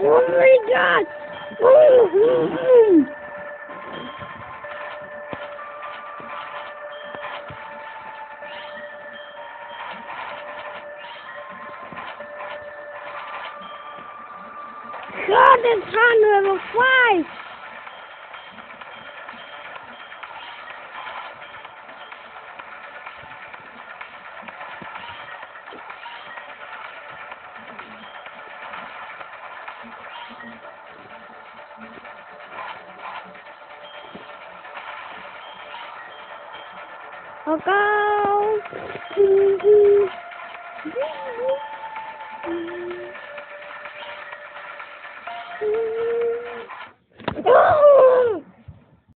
Oh my god! God, it's 100! I'll go. Mm-hmm.